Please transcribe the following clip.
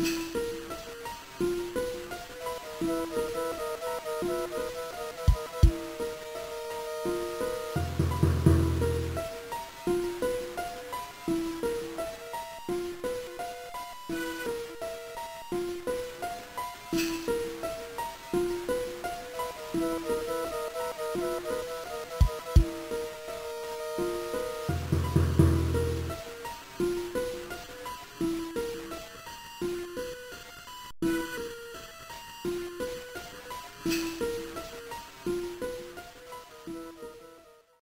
うん。